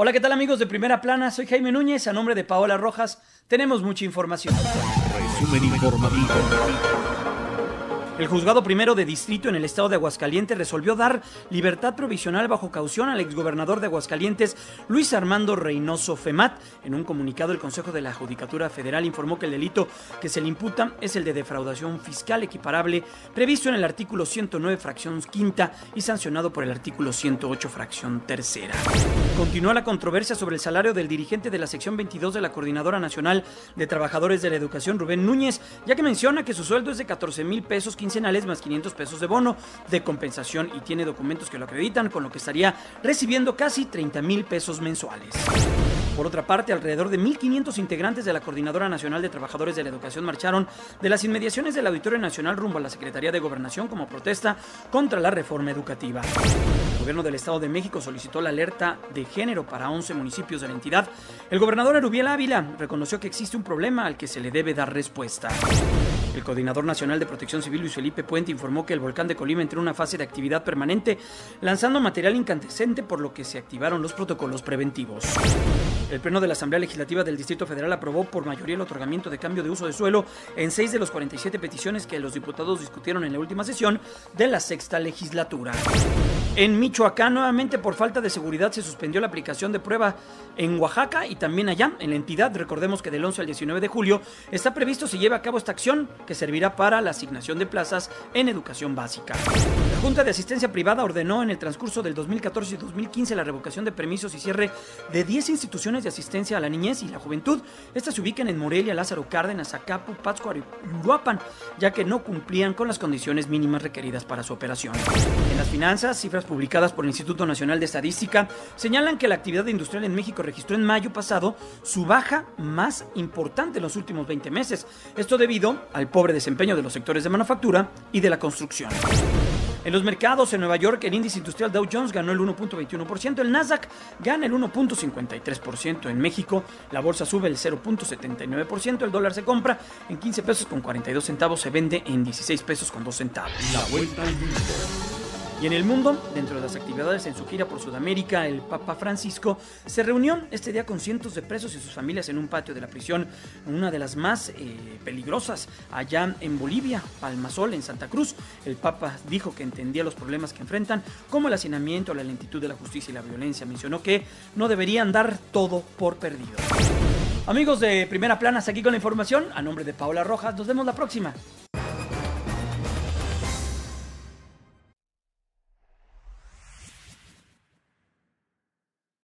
Hola, ¿qué tal amigos de Primera Plana? Soy Jaime Núñez, a nombre de Paola Rojas. Tenemos mucha información. Resumen informativo. El juzgado primero de distrito en el estado de Aguascalientes resolvió dar libertad provisional bajo caución al exgobernador de Aguascalientes, Luis Armando Reynoso Femat. En un comunicado, el Consejo de la Judicatura Federal informó que el delito que se le imputa es el de defraudación fiscal equiparable previsto en el artículo 109, fracción quinta y sancionado por el artículo 108, fracción tercera. Continúa la controversia sobre el salario del dirigente de la sección 22 de la Coordinadora Nacional de Trabajadores de la Educación, Rubén Núñez, ya que menciona que su sueldo es de 14 mil pesos quincenales más 500 pesos de bono de compensación y tiene documentos que lo acreditan, con lo que estaría recibiendo casi 30 mil pesos mensuales. Por otra parte, alrededor de 1.500 integrantes de la Coordinadora Nacional de Trabajadores de la Educación marcharon de las inmediaciones del Auditorio Nacional rumbo a la Secretaría de Gobernación como protesta contra la reforma educativa. El gobierno del Estado de México solicitó la alerta de género para 11 municipios de la entidad. El gobernador Erubiel Ávila reconoció que existe un problema al que se le debe dar respuesta. El coordinador nacional de protección civil Luis Felipe Puente informó que el volcán de Colima entró en una fase de actividad permanente, lanzando material incandescente por lo que se activaron los protocolos preventivos. El Pleno de la Asamblea Legislativa del Distrito Federal aprobó por mayoría el otorgamiento de cambio de uso de suelo en seis de los 47 peticiones que los diputados discutieron en la última sesión de la sexta legislatura. En Michoacán, nuevamente por falta de seguridad, se suspendió la aplicación de prueba en Oaxaca y también allá, en la entidad. Recordemos que del 11 al 19 de julio está previsto se lleve a cabo esta acción que servirá para la asignación de plazas en educación básica. La Junta de Asistencia Privada ordenó en el transcurso del 2014 y 2015 la revocación de permisos y cierre de 10 instituciones de asistencia a la niñez y la juventud. Estas se ubican en Morelia, Lázaro Cárdenas, Acapu, Pátzcuaro y Uruapan, ya que no cumplían con las condiciones mínimas requeridas para su operación. En las finanzas, cifras publicadas por el Instituto Nacional de Estadística señalan que la actividad industrial en México registró en mayo pasado su baja más importante en los últimos 20 meses. Esto debido al pobre desempeño de los sectores de manufactura y de la construcción. En los mercados en Nueva York, el índice industrial Dow Jones ganó el 1.21%, el Nasdaq gana el 1.53%. En México, la bolsa sube el 0.79%, el dólar se compra en 15 pesos con 42 centavos, se vende en 16 pesos con 2 centavos. La vuelta al. Y en el mundo, dentro de las actividades en su gira por Sudamérica, el Papa Francisco se reunió este día con cientos de presos y sus familias en un patio de la prisión, una de las más eh, peligrosas allá en Bolivia, Palmasol, en Santa Cruz. El Papa dijo que entendía los problemas que enfrentan, como el hacinamiento, la lentitud de la justicia y la violencia. Mencionó que no deberían dar todo por perdido. Amigos de Primera Plana, aquí con la información. A nombre de Paola Rojas, nos vemos la próxima.